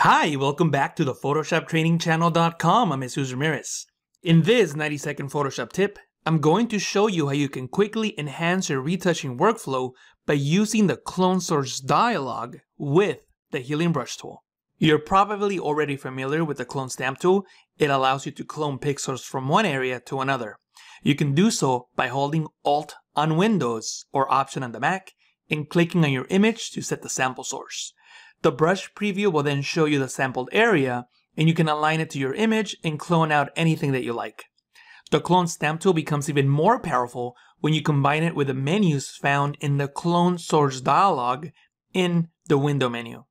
Hi, welcome back to the PhotoshopTrainingChannel.com. I'm Jesus Ramirez. In this 90 second Photoshop tip, I'm going to show you how you can quickly enhance your retouching workflow by using the clone source dialog with the healing brush tool. You're probably already familiar with the clone stamp tool. It allows you to clone pixels from one area to another. You can do so by holding Alt on Windows or Option on the Mac and clicking on your image to set the sample source. The brush preview will then show you the sampled area and you can align it to your image and clone out anything that you like. The clone stamp tool becomes even more powerful when you combine it with the menus found in the clone source dialog in the window menu.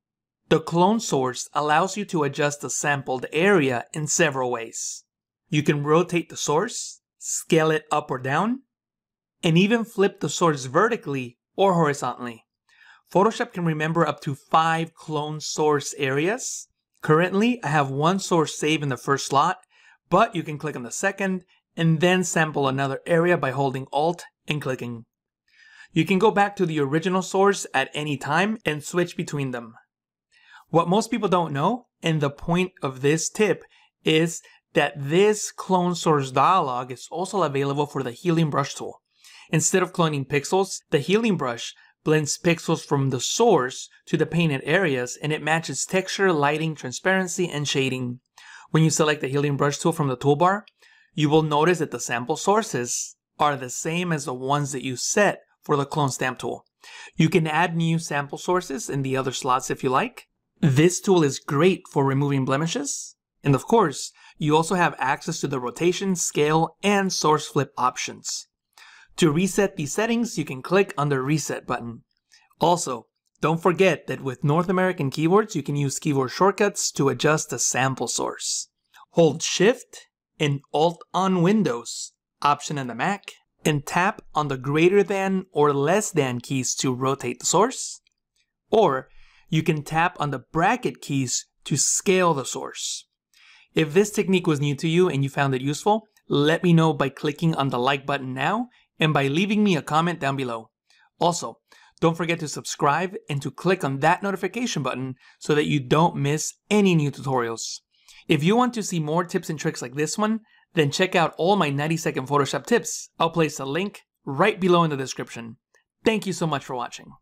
The clone source allows you to adjust the sampled area in several ways. You can rotate the source, scale it up or down, and even flip the source vertically or horizontally. Photoshop can remember up to five clone source areas. Currently, I have one source saved in the first slot, but you can click on the second and then sample another area by holding Alt and clicking. You can go back to the original source at any time and switch between them. What most people don't know, and the point of this tip, is that this clone source dialog is also available for the healing brush tool. Instead of cloning pixels, the healing brush blends pixels from the source to the painted areas and it matches texture, lighting, transparency, and shading. When you select the healing brush tool from the toolbar, you will notice that the sample sources are the same as the ones that you set for the clone stamp tool. You can add new sample sources in the other slots if you like. This tool is great for removing blemishes. And of course, you also have access to the rotation, scale, and source flip options. To reset these settings, you can click on the reset button. Also, don't forget that with North American keyboards, you can use keyboard shortcuts to adjust the sample source. Hold Shift and Alt on Windows, Option on the Mac, and tap on the greater than or less than keys to rotate the source. Or you can tap on the bracket keys to scale the source. If this technique was new to you and you found it useful, let me know by clicking on the like button now and by leaving me a comment down below. Also, don't forget to subscribe and to click on that notification button so that you don't miss any new tutorials. If you want to see more tips and tricks like this one, then check out all my 90 second Photoshop tips. I'll place a link right below in the description. Thank you so much for watching.